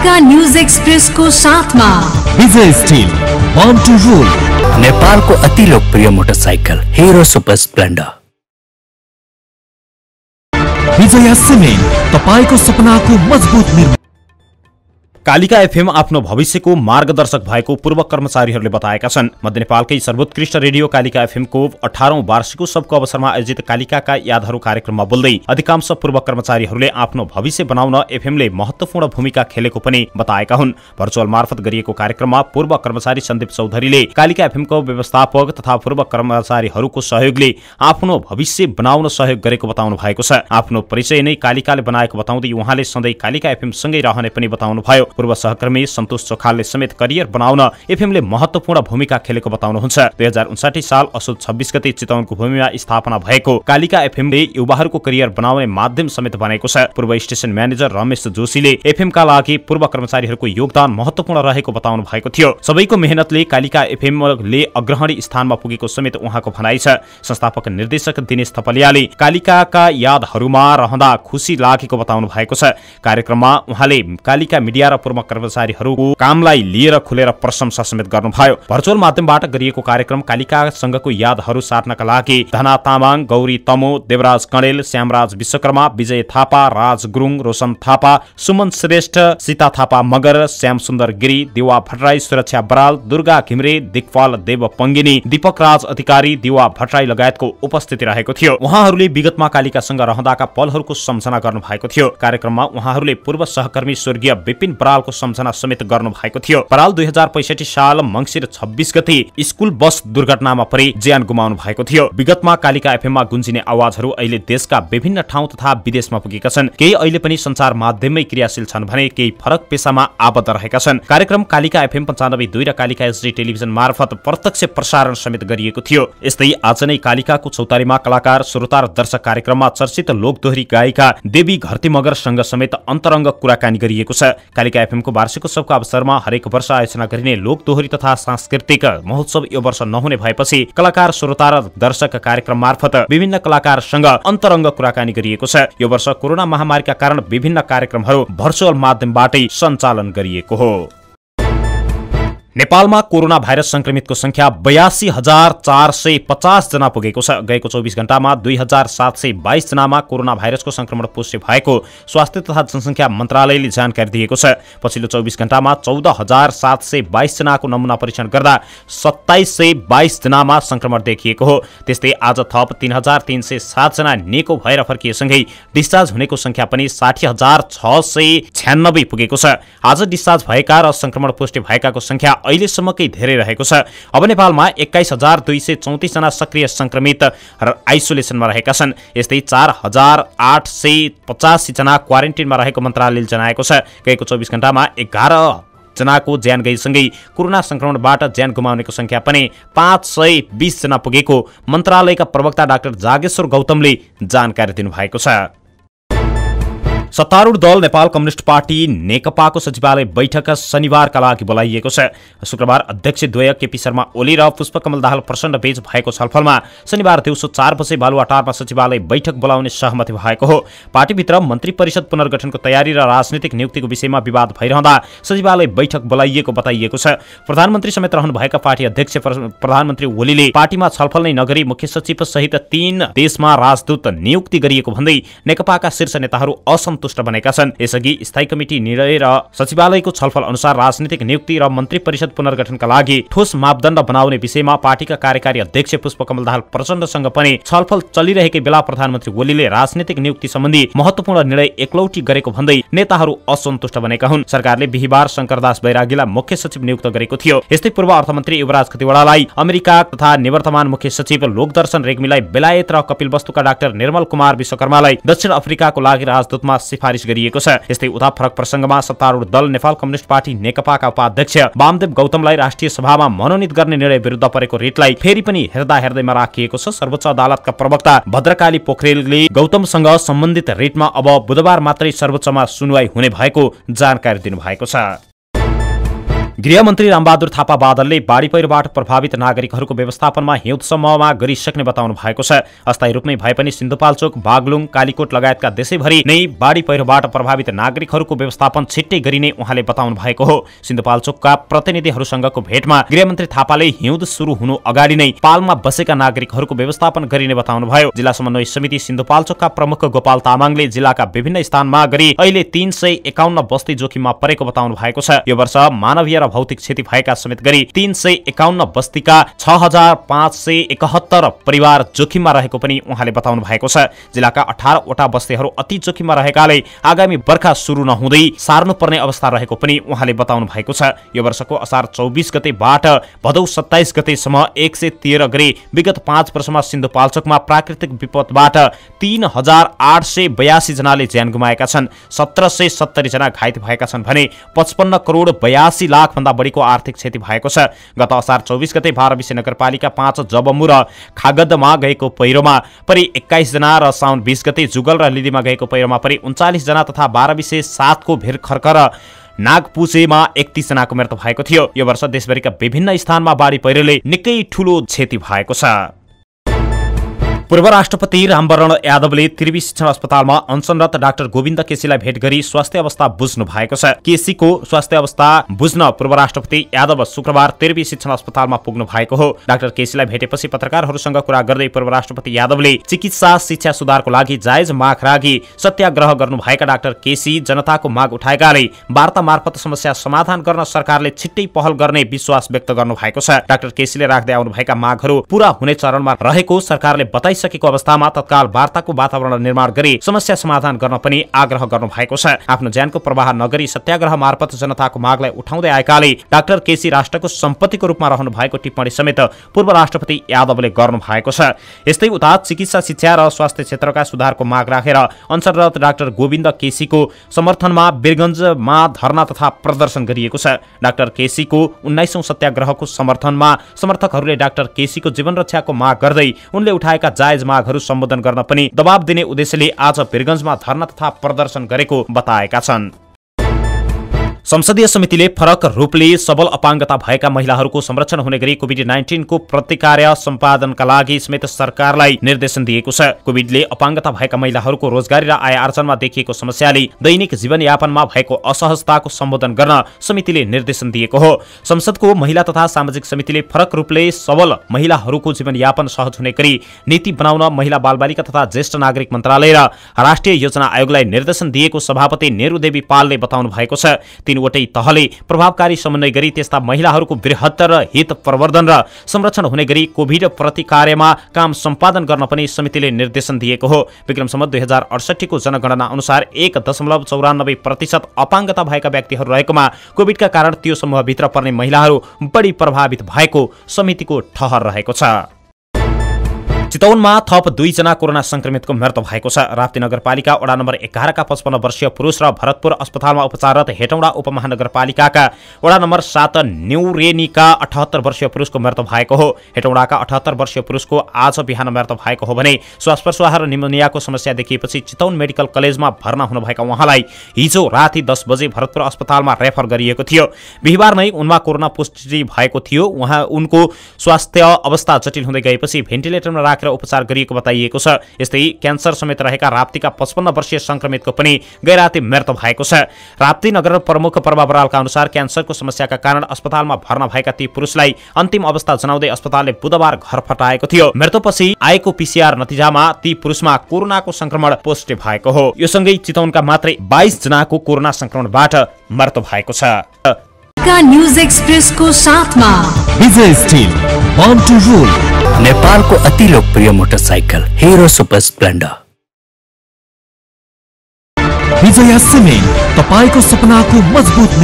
Kalika news एक्सप्रेसको साथमा। Vijay still born to rule नेपालको अति लोकप्रिय motorcycle Hero super Splendor Vijay cement तपाईँको सपनाको मजबुत निर्माण। कालिका एफएम आफ्नो भविष्यको मार्गदर्शक भएको पूर्व कर्मचारीहरूले बताएका छन्। मध्य नेपालकै सर्वोत्कृष्ट रेडियो कालिका एफएमको अठारौं वार्षिकोत्सवको अवसरमा आयोजित कालिकाका यादहरू कार्यक्रममा बोल्दै अधिकांश पूर्व कर्मचारीहरूले आफ्नो भविष्य बनाउन एफएमले महत्वपूर्ण भूमिका खेलेको पनि बताएका हुन्। भर्चुअल मार्फत गरिएको कार्यक्रममा पूर्व कर्मचारी सन्दीप चौधरीले कालिका एफएमको व्यवस्थापक तथा पूर्व कर्मचारीहरूको सहयोगले आफ्नो भविष्य बनाउन सहयोग गरेको बताउनु भएको छ। आफ्नो परिचय नै कालिकाले बनाएको बताउँदै उहाँले सधैँ कालिका एफएम सँगै रहने पनि बताउनु भयो पूर्व सहकर्मी सन्तोष चोखालले समेत करियर बनाउन एफएमले महत्वपूर्ण भूमिका खेलेको बताउनुहुन्छ। दुई साल असोज छब्बिस गते चितवनको भूमिमा स्थापना भएको कालिका एफएमले युवाहरूको करियर बनाउने माध्यम समेत बनेको छ। पूर्व स्टेसन म्यानेजर रमेश जोशीले एफएमका लागि पूर्व कर्मचारीहरूको योगदान महत्वपूर्ण रहेको बताउनु भएको थियो। सबैको मेहनतले कालिका एफएमले अग्रहणी स्थानमा पुगेको समेत उहाँको भनाइ छ। संस्थापक निर्देशक दिनेश थपलियाले कालिकाका यादहरूमा रहँदा खुसी लागेको बताउनु भएको छ। कार्यक्रममा उहाँले कालिका मिडिया र पूर्व कर्मचारीहरूको कामलाई लिएर खुलेर प्रशंसा समेत गर्नुभयो। भर्चुअल माध्यमबाट गरिएको कार्यक्रम कालिकासँगको यादहरू साट्नका लागि धना तामाङ गौरी तमो देवराज कणेल श्यामराज विश्वकर्मा विजय थापा राज गुरुङ रोशन थापा सुमन श्रेष्ठ सीता थापा मगर श्याम सुन्दर गिरी दिवा भट्टराई सुरक्षा बराल दुर्गा घिम्रे दिक्पाल देव पङ्गिनी दीपक राज अधिकारी दिवा भट्टराई लगायतको उपस्थिति रहेको थियो। उहाँहरूले विगतमा कालिकासँग रहँदाका पलहरूको सम्झना गर्नु भएको थियो। कार्यक्रममा उहाँहरूले पूर्व सहकर्मी स्वर्गीय विपिन बरालको सम्झना समेत गर्नु भएको थियो। बराल दुई हजार पैसठी साल मङ्सिर छब्बिस गते स्कुल बस दुर्घटनामा परि ज्यान गुमाउनु भएको थियो। विगतमा कालिका एफएममा गुन्जिने आवाजहरू अहिले देशका विभिन्न ठाउँ तथा विदेशमा पुगेका छन्। केही अहिले पनि संचार माध्यममै क्रियाशील छन् भने केही फरक पेसामा आबद्ध रहेका छन्। कार्यक्रम कालिका एफएम पञ्चानब्बे दुई र कालिका एसडी टेलिभिजन मार्फत प्रत्यक्ष प्रसारण समेत गरिएको थियो। यस्तै आज नै कालिकाको चौतारीमा कलाकार श्रोता र दर्शक कार्यक्रममा चर्चित लोकदोहरी गायिका देवी घरती मगरसँग समेत अन्तरङ्ग कुराकानी गरिएको छ। कालिका एफएमको वार्षिकोत्सवको अवसरमा हरेक वर्ष आयोजना गरिने लोक दोहोरी तथा सांस्कृतिक महोत्सव यो वर्ष नहुने भएपछि कलाकार श्रोता र दर्शक कार्यक्रम मार्फत विभिन्न कलाकारसँग अन्तरङ्ग कुराकानी गरिएको छ। यो वर्ष कोरोना महामारीका कारण विभिन्न कार्यक्रमहरू भर्चुअल माध्यमबाटै सञ्चालन गरिएको हो। नेपालमा कोरोना भाइरस संक्रमितको संख्या बयासी हजार चार सय पचास जना पुगेको छ। गएको चौबिस घण्टामा दुई हजार सात सय बाइस जनामा कोरोना भाइरसको संक्रमण पुष्टि भएको स्वास्थ्य तथा जनसङ्ख्या मन्त्रालयले जानकारी दिएको छ। पछिल्लो चौबिस घण्टामा चौध हजार सात सय बाइस जनाको नमुना परीक्षण गर्दा सत्ताइस सय बाइस जनामा संक्रमण देखिएको हो। त्यस्तै आज थप तिन हजार तिन सय सातजना निको भएर फर्किएसँगै डिस्चार्ज हुनेको संख्या पनि साठी हजार छ सय छ्यानब्बे पुगेको छ। आज डिस्चार्ज भएका र संक्रमण पुष्टि भएकाको संख्या अहिलेसम्मकै धेरै रहेको छ। अब नेपालमा एक्काइस हजार दुई सय चौतिसजना सक्रिय संक्रमित आइसोलेसनमा रहेका छन्। यस्तै चार हजार आठ सय पचासीजना क्वारेन्टिनमा रहेको मन्त्रालयले जनाएको छ। गएको चौबिस घण्टामा एघार जनाको ज्यान गएसँगै कोरोना संक्रमणबाट ज्यान गुमाउनेको संख्या पनि पाँच सय बिसजना पुगेको मन्त्रालयका प्रवक्ता डाक्टर जागेश्वर गौतमले जानकारी दिनुभएको छ। सत्तारूढ दल नेपाल कम्युनिस्ट पार्टी नेकपाको सचिवालय बैठक शनिबारका लागि बोलाइएको छ। शुक्रबार अध्यक्ष द्वय केपी शर्मा ओली र पुष्पकमल दाहाल प्रचण्ड बीच भएको छलफलमा शनिबार दिउँसो चार बजे बालुवाटारमा सचिवालय बैठक बोलाउने सहमति भएको हो। पार्टीभित्र मन्त्री परिषद पुनर्गठनको तयारी र राजनीतिक नियुक्तिको विषयमा विवाद भइरहँदा सचिवालय बैठक बोलाइएको बताइएको छ। प्रधानमन्त्री समेत रहनुभएका पार्टी अध्यक्ष प्रधानमन्त्री ओलीले पार्टीमा छलफल नै नगरी मुख्य सचिव सहित तीन देशमा राजदूत नियुक्ति गरिएको भन्दै नेकपाका शीर्ष नेताहरू असन्तुष्ट सन्तुष्ट बनेका छन्। यसअघि स्थायी कमिटी निर्णय र सचिवालयको छलफल अनुसार राजनीतिक नियुक्ति र मन्त्री परिषद पुनर्गठनका लागि ठोस मापदण्ड बनाउने विषयमा पार्टीका कार्यकारी अध्यक्ष पुष्पकमल दाहाल प्रचण्डसँग पनि छलफल चलिरहेकै बेला प्रधानमन्त्री ओलीले राजनीतिक नियुक्ति सम्बन्धी महत्वपूर्ण निर्णय एकलौटी गरेको भन्दै नेताहरू असन्तुष्ट बनेका हुन्। सरकारले बिहिबार शङ्करदास बैरागीलाई मुख्य सचिव नियुक्त गरेको थियो। यस्तै पूर्व अर्थमन्त्री युवराज खतिवड़ालाई अमेरिका तथा निवर्तमान मुख्य सचिव लोकदर्शन रेग्मीलाई बेलायत र कपिल वस्तुका डाक्टर निर्मल कुमार विश्वकर्मालाई दक्षिण अफ्रिकाको लागि राजदूतमा सिफारिस गरिएको छ। यस्तै उता फरक प्रसङ्गमा सत्तारूढ दल नेपाल कम्युनिस्ट पार्टी नेकपाका उपाध्यक्ष वामदेव गौतमलाई राष्ट्रिय सभामा मनोनित गर्ने निर्णय विरुद्ध परेको रिटलाई फेरि पनि हेर्दा हेर्दैमा राखिएको छ सर्वोच्च अदालतका प्रवक्ता भद्रकाली पोखरेलले गौतमसँग सम्बन्धित रिटमा अब बुधबार मात्रै सर्वोच्चमा सुनवाई हुने भएको जानकारी दिनुभएको छ। गृहमन्त्री रामबहादुर थापा बादलले बाढी पहिरोबाट प्रभावित नागरिकहरूको व्यवस्थापनमा हिउँदसम्ममा गरिसक्ने बताउनु भएको छ। अस्थायी रूपमै भए पनि सिन्धुपाल्चोक बागलुङ कालीकोट लगायतका देशैभरि नै बाढी पहिरोबाट प्रभावित नागरिकहरूको व्यवस्थापन छिट्टै गरिने उहाँले बताउनु भएको हो। सिन्धुपाल्चोकका प्रतिनिधिहरूसँगको भेटमा गृहमन्त्री थापाले हिउँद सुरु हुनु अगाडि नै पालमा बसेका नागरिकहरूको व्यवस्थापन गरिने बताउनुभयो। जिल्ला समन्वय समिति सिन्धुपाल्चोकका प्रमुख गोपाल तामाङले जिल्लाका विभिन्न स्थानमा गरी अहिले तीन बस्ती जोखिममा परेको बताउनु भएको छ। यो वर्ष मानवीय भौतिक क्षति भएका समेत गरी तीन सय एकाउन्न बस्तीका छ हजार पाँच सय एकहत्तर परिवार जोखिममा रहेको पनि उहाँले बताउनु भएको छ। जिल्लाका अठारवटा बस्तीहरू अति जोखिममा रहेकाले आगामी बर्खा सुरु नहुँदै सार्नुपर्ने अवस्था रहेको पनि उहाँले बताउनु भएको छ। यो वर्षको असार चौबिस गतेबाट भदौ सत्ताइस गतेसम्म एक सय तेह्र गरी विगत पाँच वर्षमा सिन्धुपाल्चोकमा प्राकृतिक विपदबाट तीन हजार आठ सय बयासी जनाले ज्यान गुमाएका छन्। सत्र सय सत्तरी जना घाइते भएका छन् भने पचपन्न करोड बयासी लाख भन्दा बढीको आर्थिक क्षति भएको छ। गत असार चौबिस गते बाह्रविसे नगरपालिका पाँच जबमु र खागदमा गएको पहिरोमा परि एक्काइस जना र साउन बिस गते जुगल र लिलीमा गएको पहिरोमा परि उन्चालिस जना तथा बाह्रविसे सातको भिर खर्क र नागपुचेमा एकतिस जनाको मृत्यु भएको थियो। यो वर्ष देशभरिका विभिन्न स्थानमा बाढी पहिरोले निकै ठूलो क्षति भएको छ। पूर्व राष्ट्रपति रामवरण यादवले त्रिवी शिक्षण अस्पतालमा अनसनरत डाक्टर गोविन्द केसीलाई भेट गरी स्वास्थ्य अवस्था बुझ्नु भएको छ। केसीको स्वास्थ्य अवस्था बुझ्न पूर्व राष्ट्रपति यादव शुक्रबार त्रिवी शिक्षण अस्पतालमा पुग्नु भएको हो। डाक्टर केसीलाई भेटेपछि पत्रकारहरूसँग कुरा गर्दै पूर्व राष्ट्रपति यादवले चिकित्सा शिक्षा सुधारको लागि जायज माग राखी सत्याग्रह गर्नुभएका डाक्टर केसी जनताको माग उठाएकाले वार्ता मार्फत समस्या समाधान गर्न सरकारले छिट्टै पहल गर्ने विश्वास व्यक्त गर्नु भएको छ। डाक्टर केसीले राख्दै आउनुभएका मागहरू पूरा हुने चरणमा रहेको सरकारले बताइ सकेको अवस्थामा तत्काल वार्ताको वातावरण निर्माण गरी समस्या समाधान गर्न पनि आग्रह गर्नु भएको छ। आफ्नो ज्यानको प्रवाह नगरी सत्याग्रह मार्फत जनताको मागलाई उठाउँदै आएकाले डाक्टर केसी राष्ट्रको सम्पत्तिको रूपमा रहनु भएको टिप्पणी समेत पूर्व राष्ट्रपति यादवले गर्नु भएको छ। यस्तै उता चिकित्सा शिक्षा र स्वास्थ्य क्षेत्रका सुधारको माग राखेर अन्तर्गत डाक्टर गोविन्द केसीको समर्थनमा वीरगञ्जमा धरना तथा प्रदर्शन गरिएको छ। डाक्टर केसीको उन्नाइसौँ सत्याग्रहको समर्थनमा समर्थकहरूले डाक्टर केसीको जीवन रक्षाको माग गर्दै उनले उठाएका जायज मागहरू सम्बोधन गर्न पनि दबाब दिने उद्देश्यले आज वीरगञ्जमा धरना तथा प्रदर्शन गरेको बताएका छन्। संसदीय समितिले फरक रूपले सबल अपाङ्गता भएका महिलाहरूको संरक्षण हुने गरी कोभिड नाइन्टिनको प्रतिकार्य सम्पादनका लागि समेत सरकारलाई निर्देशन दिएको छ। कोभिडले अपाङ्गता भएका महिलाहरूको रोजगारी र आय आर्जनमा देखिएको समस्याले दैनिक जीवनयापनमा भएको असहजताको सम्बोधन गर्न समितिले निर्देशन दिएको हो। संसदको महिला तथा सामाजिक समितिले फरक रूपले सबल महिलाहरूको जीवनयापन सहज हुने गरी नीति बनाउन महिला बालबालिका तथा ज्येष्ठ नागरिक मन्त्रालय र राष्ट्रिय योजना आयोगलाई निर्देशन दिएको सभापति नेहरू पालले बताउनु भएको छ। तीनवटै तहले प्रभावकारी समन्वय गरी त्यस्ता महिलाहरूको बृहत्तर हित प्रवर्धन र संरक्षण हुने गरी कोभिड प्रतिकार्यमा काम सम्पादन गर्न पनि समितिले निर्देशन दिएको हो। विक्रमसम्म दुई हजार अडसठीको जनगणना अनुसार एक दशमलव चौरानब्बे प्रतिशत अपाङ्गता भएका व्यक्तिहरू रहेकोमा कोभिडका कारण त्यो समूहभित्र पर्ने महिलाहरू बढी प्रभावित भएको समितिको ठहर रहेको छ। चितौनमा थप दुईजना कोरोना संक्रमितको मृत्यु भएको छ। राप्ती नगरपालिका वडा नम्बर एघारका पचपन्न वर्षीय पुरुष र भरतपुर अस्पतालमा उपचाररत हेटौँडा उपमहानगरपालिकाका वडा नम्बर सात न्युरेनीका अठहत्तर वर्षीय पुरुषको मृत्यु भएको हो। हेटौँडाका अठहत्तर वर्षीय पुरुषको आज बिहान मृत्यु भएको हो भने श्वास प्रश्वास र निमोनियाको समस्या देखिएपछि चितौन मेडिकल कलेजमा भर्ना हुनुभएका उहाँलाई हिजो राति दस बजे भरतपुर अस्पतालमा रेफर गरिएको थियो। बिहिबार नै उनमा कोरोना पुष्टि भएको थियो। उहाँ उनको स्वास्थ्य अवस्था जटिल हुँदै गएपछि भेन्टिलेटरमा राखेर उपचार गरिएको बताइएको छ। यस्तै क्यान्सर समेत रहेका राप्तीका पचपन्न वर्षीय संक्रमितको पनि गैराती मृत्यु भएको छ। राप्ती नगर प्रमुख प्रभा बरालका अनुसार क्यान्सरको समस्याका कारण अस्पतालमा भर्ना भएका ती पुरुषलाई अन्तिम अवस्था जनाउँदै अस्पतालले बुधबार घर फटाएको थियो। मृत्युपछि आएको पिसिआर नतिजामा ती पुरुषमा कोरोनाको संक्रमण पोजिटिभ भएको हो। यो सँगै चितौनका मात्रै बाइस जनाको कोरोना संक्रमणबाट मृत्यु भएको छ। का न्यूज एक्सप्रेसको साथमा विजय स्टिल टू रूल नेपालको अति लोकप्रिय motorcycle Hero super Splendor Vijaya cement तपाईँको सपनाको मजबुत